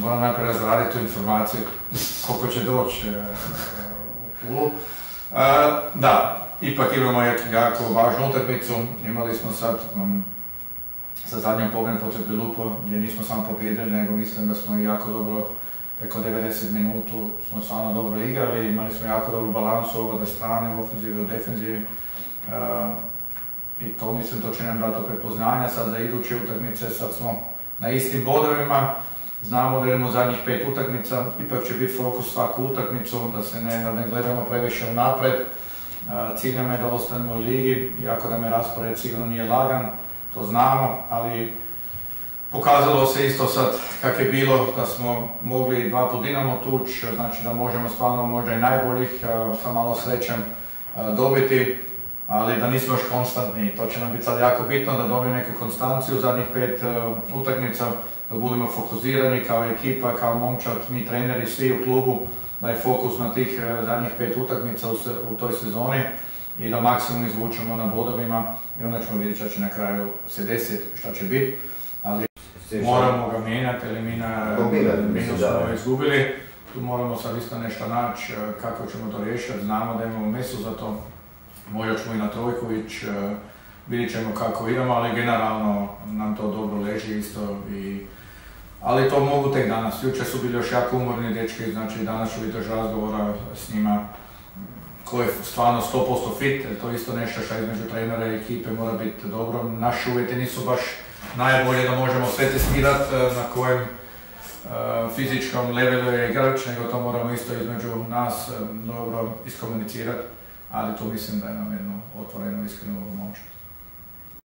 moram najprije razraditi tu informaciju koliko će doći e, u Pulu. Da, ipak imamo jako važnu utakmicu, imali smo sad sa zadnjom pobjedom protiv Lupo gdje nismo samo pobjedili, nego mislim da smo jako dobro preko 90 minutu smo stvarno dobro igrali, imali smo jako dobru balansu obadve strane, u ofenzivi i u defenzivi. I to mislim to će nam dati opet poznanja sad za iduće utakmice, sad smo na istim bodovima, znamo da idemo zadnjih pet utakmica, ipak će biti fokus svaku utakmicu, da se ne, ne gledamo previše napred. Cilj nam je da ostanemo u ligi, iako da me raspored sigurno nije lagan, to znamo, ali pokazalo se isto sad kak je bilo da smo mogli dva po Dinamo tuć, znači da možemo stvarno možda i najboljih sa malo srećem dobiti, ali da nismo još konstantni. To će nam biti sad jako bitno da dobijemo neku konstanciju u zadnjih pet utakmica, da budemo fokusirani kao ekipa, kao momčad, mi treneri, svi u klubu, da je fokus na tih zadnjih pet utakmica u toj sezoni i da maksimum izvučemo na bodovima i onda ćemo vidjeti šta će na kraju se desiti, šta će biti. Ali moramo ga mijenjati, ili mi na minus smo izgubili. Tu moramo sad isto nešto naći kako ćemo to riješiti. Znamo da imamo mesu za to. Možda ćemo i na Trojković, vidjet ćemo kako idemo, ali generalno nam to dobro leži isto. I, ali to mogu tek danas. Jučer su bili još jako umorni dečki, znači danas ću biti još razgovora s njima ko je stvarno 100% fit, to je isto nešto što između trenera i ekipe mora biti dobro. Naši uvjeti nisu baš najbolje da možemo sve testirati na kojem fizičkom levelu je igrač, nego to moramo isto između nas dobro iskomunicirati, ali to mislim da je nam jedno otvoreno iskreno moć.